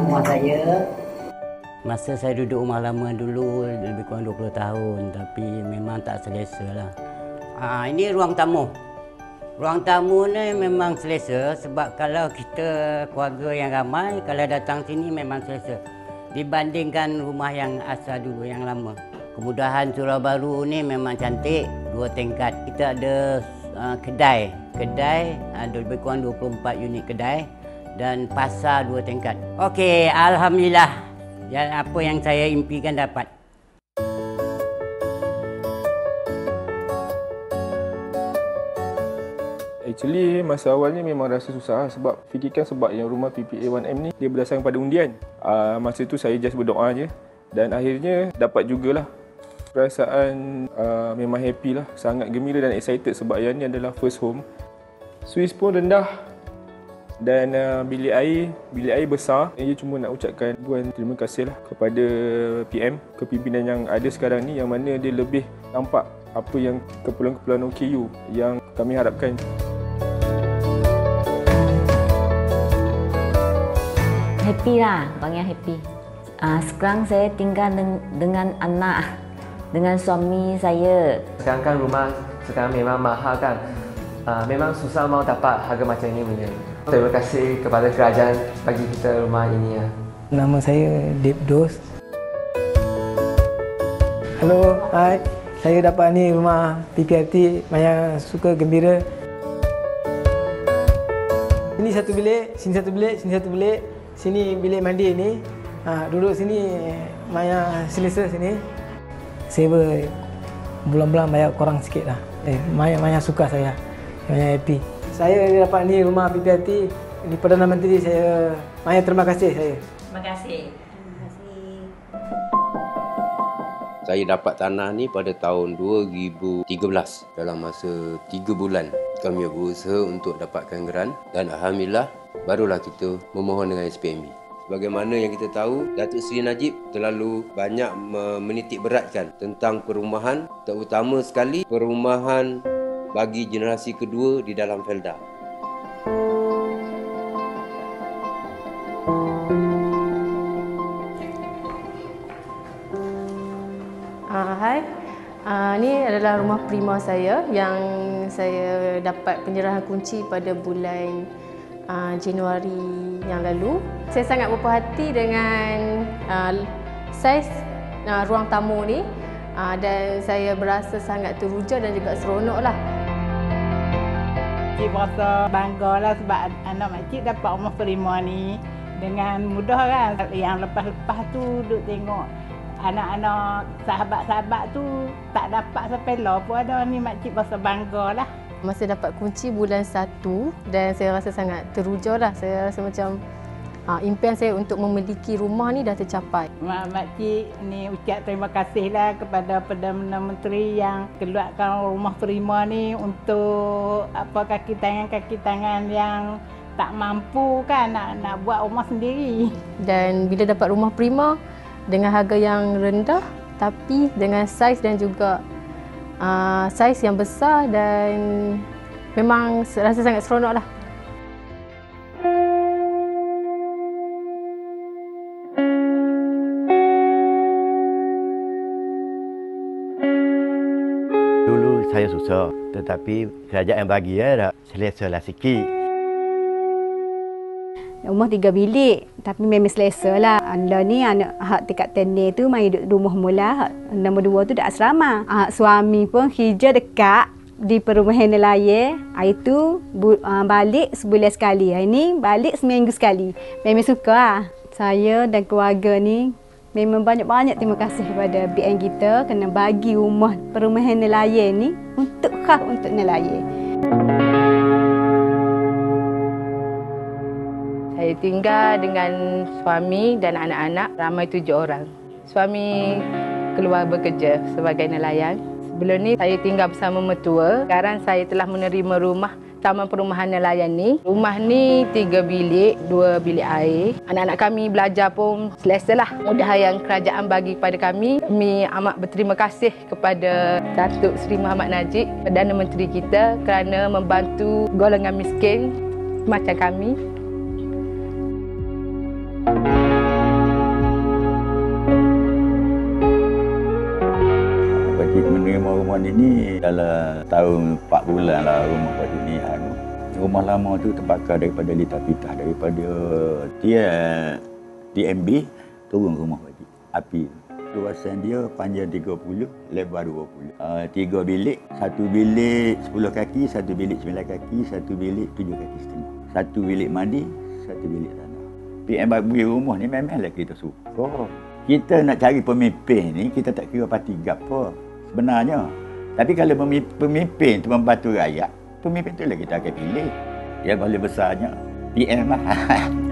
rumah saya. Masa saya duduk rumah lama dulu lebih kurang 20 tahun tapi memang tak selesa lah. Ha, ini ruang tamu. Ruang tamu ni memang selesa sebab kalau kita keluarga yang ramai kalau datang sini memang selesa. Dibandingkan rumah yang asal dulu yang lama. Kemudahan surau baru ni memang cantik, dua tingkat. Kita ada uh, kedai. Kedai ada lebih kurang 24 unit kedai dan pasar dua tingkat. Okey, alhamdulillah dan apa yang saya impikan dapat. Actually masa awalnya memang rasa susah sebab fikirkan sebab yang rumah PPA 1M ni dia berdasarkan pada undian. Uh, masa tu saya just berdoa je dan akhirnya dapat jugalah. Perasaan uh, memang happy lah, sangat gembira dan excited sebab yang ni adalah first home. Swiss pun rendah dan uh, bilik air bilik air besar. Saya cuma nak ucapkan buan terima kasih lah kepada PM kepimpinan yang ada sekarang ni yang mana dia lebih nampak apa yang keperluan-keperluan OKU yang kami harapkan. Happy lah bang happy. Uh, sekarang saya tinggal deng- dengan anak dengan suami saya. Sekarang kan rumah sekarang memang mahal kan uh, memang susah mau dapat harga macam ini punya Terima kasih kepada kerajaan bagi kita rumah ini ya. Nama saya Deep Dos. Hello, hai. Saya dapat ni rumah PPRT banyak suka gembira. Ini satu bilik, sini satu bilik, sini satu bilik. Sini bilik mandi ni. Ha, duduk sini banyak selesa sini. Saya bulan-bulan bayar kurang sikit lah. Eh, banyak, banyak suka saya. Banyak happy saya dapat ni rumah PPRT di Perdana Menteri saya banyak terima kasih saya. Terima kasih. Terima kasih. Saya dapat tanah ni pada tahun 2013 dalam masa 3 bulan kami berusaha untuk dapatkan geran dan alhamdulillah barulah kita memohon dengan SPMB. Bagaimana yang kita tahu, Datuk Seri Najib terlalu banyak menitik beratkan tentang perumahan, terutama sekali perumahan bagi generasi kedua di dalam Felda. Uh, hai, uh, ni adalah rumah prima saya yang saya dapat penyerahan kunci pada bulan uh, Januari yang lalu. Saya sangat berpuas hati dengan uh, saiz uh, ruang tamu ni uh, dan saya berasa sangat teruja dan juga seronok lah. Cik berasa bangga lah sebab anak makcik dapat rumah prima ni dengan mudah kan. Yang lepas-lepas tu duduk tengok anak-anak sahabat-sahabat tu tak dapat sampai lah pun ada ni makcik berasa bangga lah. Masa dapat kunci bulan 1 dan saya rasa sangat teruja lah. Saya rasa macam Ha, impian saya untuk memiliki rumah ni dah tercapai. Mak makcik ni ucap terima kasihlah kepada Perdana Menteri yang keluarkan rumah prima ni untuk apa kaki tangan kaki tangan yang tak mampu kan nak nak buat rumah sendiri. Dan bila dapat rumah prima dengan harga yang rendah tapi dengan saiz dan juga uh, saiz yang besar dan memang rasa sangat seronok lah. Saya susah. Tetapi kerajaan bagi ya, dah selesa lah sikit. Rumah tiga bilik tapi memang selesa lah. Anda ni anak hak tingkat tenir tu main duduk rumah mula. Nombor dua tu dah asrama. Hak suami pun hijau dekat di perumahan nelayan. Hari tu uh, balik sebulan sekali. Hari ni balik seminggu sekali. Memang suka lah. Saya dan keluarga ni Memang banyak-banyak terima kasih kepada BN kita kena bagi rumah perumahan nelayan ni untuk khas untuk nelayan. Saya tinggal dengan suami dan anak-anak ramai tujuh orang. Suami keluar bekerja sebagai nelayan. Sebelum ni saya tinggal bersama mertua. Sekarang saya telah menerima rumah Taman Perumahan Nelayan ni. Rumah ni tiga bilik, dua bilik air. Anak-anak kami belajar pun selesa lah. Mudah yang kerajaan bagi kepada kami. Kami amat berterima kasih kepada Datuk Seri Muhammad Najib, Perdana Menteri kita kerana membantu golongan miskin macam kami. Thank you. Ini dalam tahun 4 bulan lah rumah baru ni. Anu. Rumah lama tu terbakar daripada litar pitah daripada dia TMB turun rumah baru. Api. Luasan dia panjang 30, lebar 20. Uh, tiga bilik, satu bilik 10 kaki, satu bilik 9 kaki, satu bilik 7 kaki setengah. Satu bilik mandi, satu bilik tanah. PM bagi rumah ni memanglah kita suka. Kita nak cari pemimpin ni, kita tak kira parti apa sebenarnya. Tapi kalau pemimpin tu membantu rakyat, pemimpin tu lah kita akan pilih. Yang paling besarnya, PM lah.